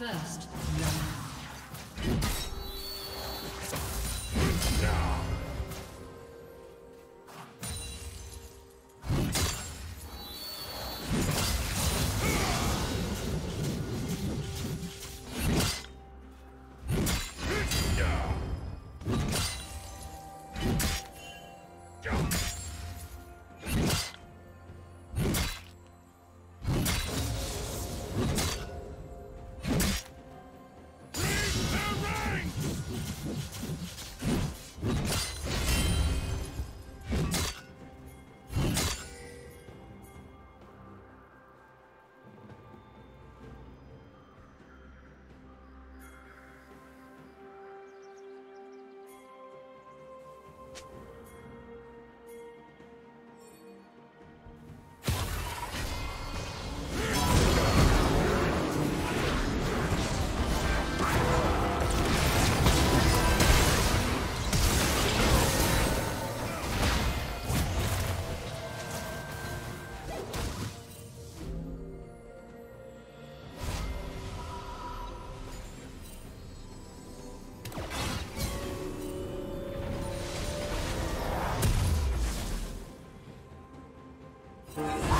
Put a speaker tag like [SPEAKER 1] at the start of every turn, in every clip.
[SPEAKER 1] First Yeah.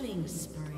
[SPEAKER 1] Killing spree.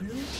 [SPEAKER 1] Blue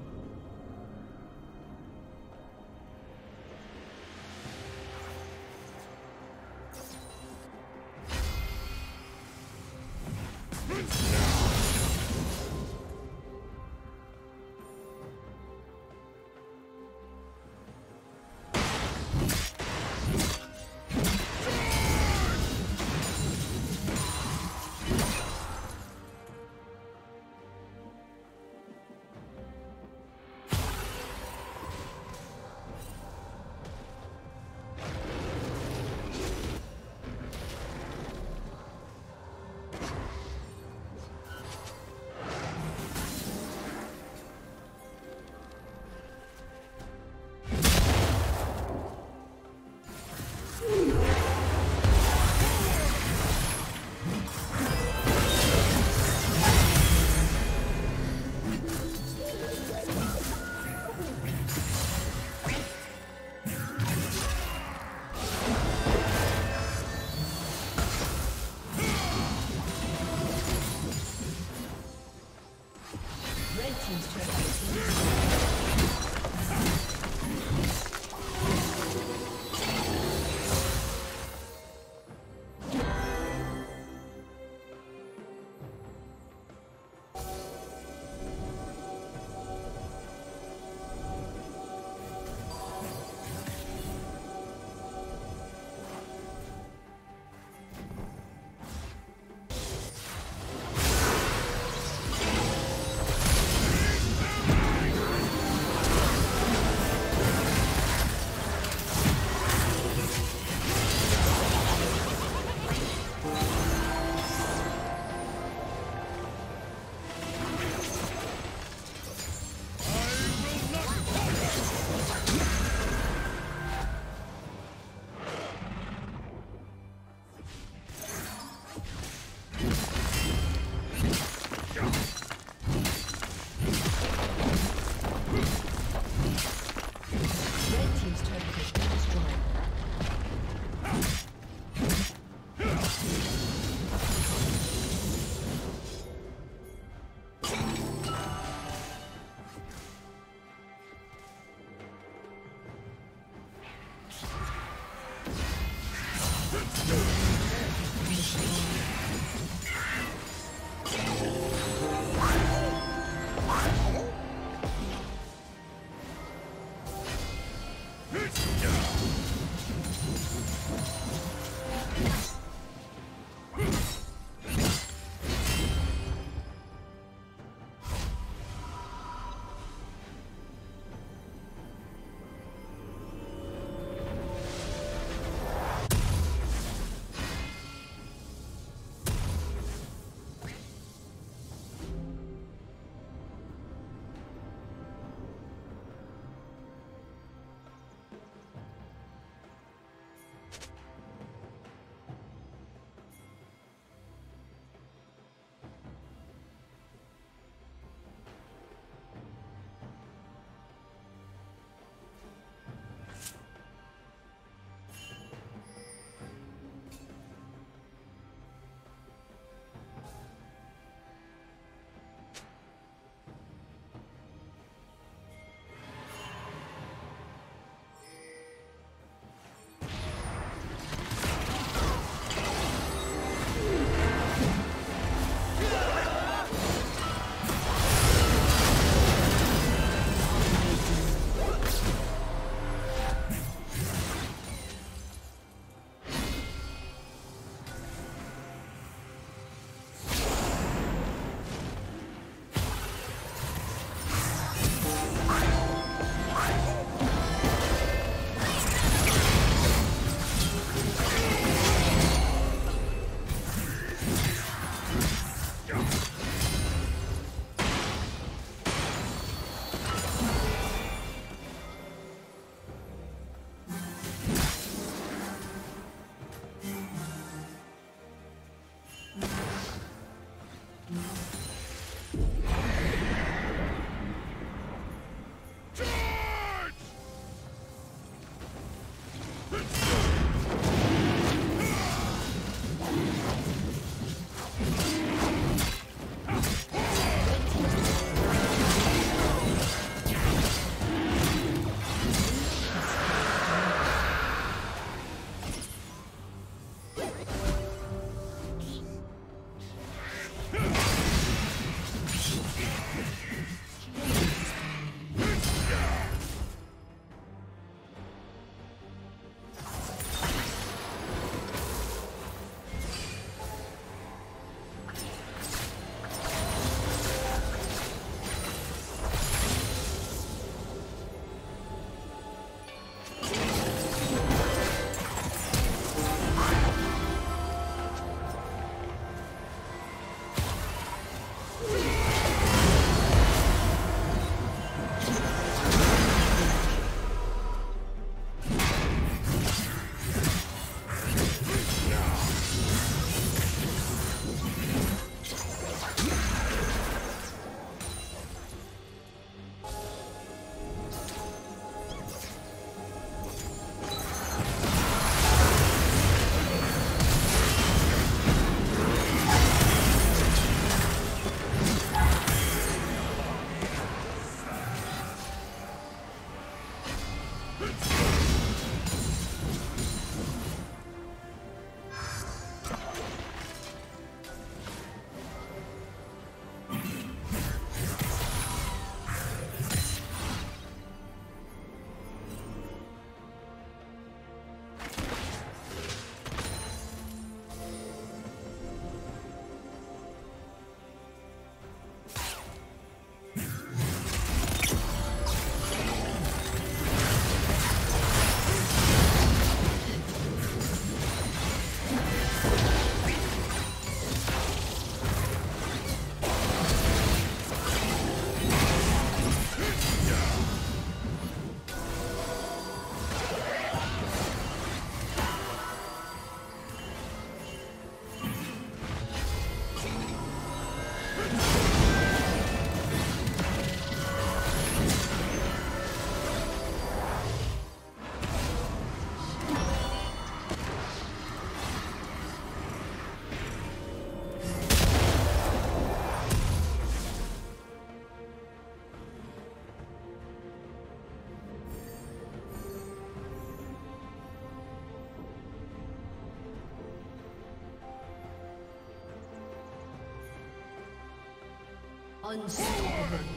[SPEAKER 1] Unstoppable.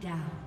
[SPEAKER 1] down.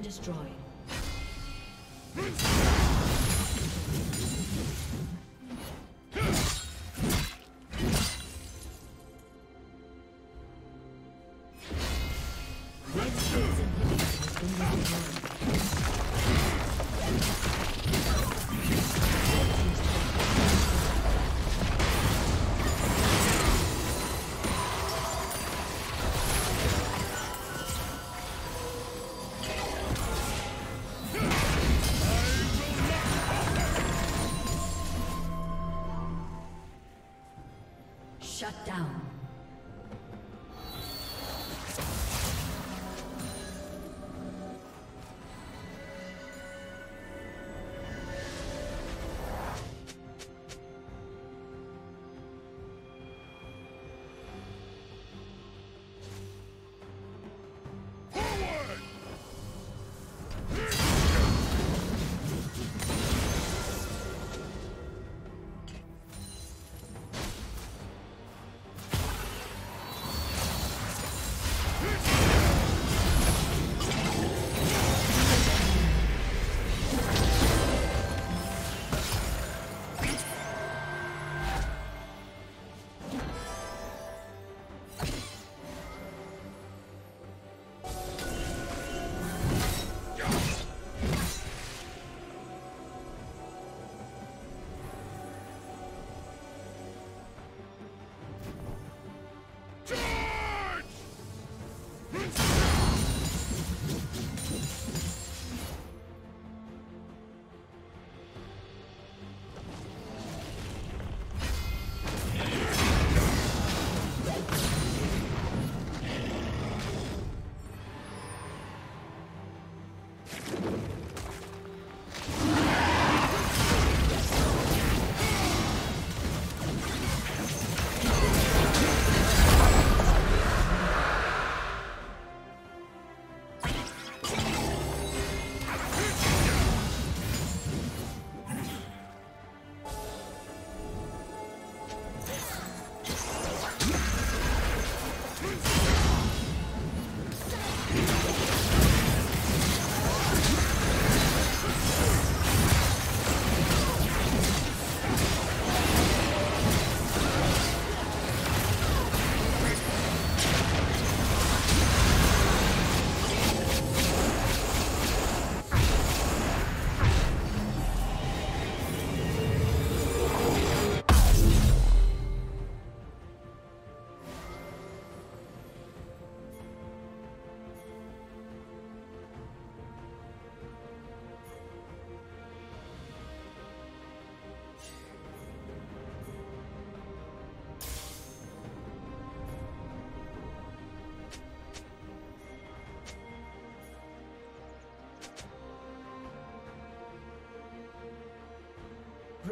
[SPEAKER 1] Destroyed.